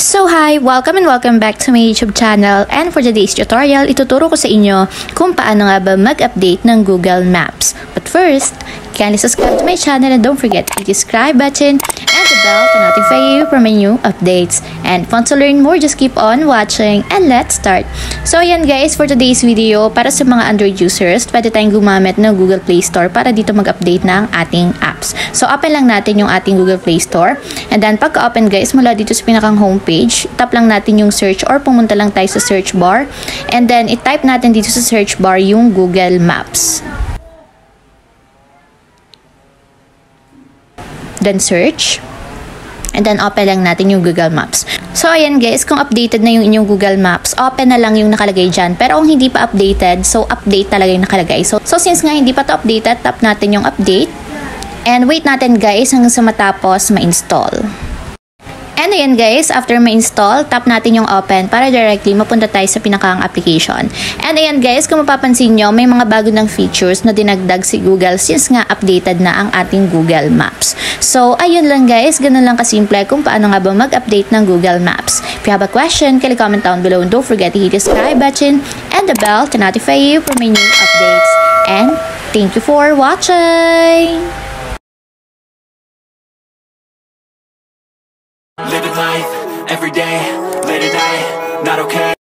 So hi! Welcome and welcome back to my YouTube channel and for today's tutorial, ituturo ko sa inyo kung paano nga ba mag-update ng Google Maps. But first, kindly subscribe to my channel and don't forget to hit the subscribe button bell to notify you for my new updates. And if want to learn more, just keep on watching and let's start. So ayan guys, for today's video, para sa mga Android users, pwede tayong gumamit ng Google Play Store para dito mag-update ng ating apps. So open lang natin yung ating Google Play Store and then pagka-open guys, mula dito sa pinakang homepage, tap lang natin yung search or pumunta lang tayo sa search bar and then i-type natin dito sa search bar yung Google Maps. Then search. And then open lang natin yung Google Maps. So ayan guys, kung updated na yung inyong Google Maps, open na lang yung nakalagay dyan. Pero kung hindi pa updated, so update talaga yung nakalagay. So, so since nga hindi pa to updated, tap natin yung update. And wait natin guys hanggang sa matapos ma-install. And ayan guys, after ma-install, tap natin yung open para directly mapunta tayo sa pinakang application. And ayan guys, kung mapapansin nyo, may mga bago ng features na dinagdag si Google since nga updated na ang ating Google Maps. So ayun lang guys, ganun lang kasimple kung paano nga ba mag-update ng Google Maps. If you have a question, kindly comment down below and don't forget to hit the subscribe button and the bell to notify you for my new updates. And thank you for watching! Living life, every day, late at night, not okay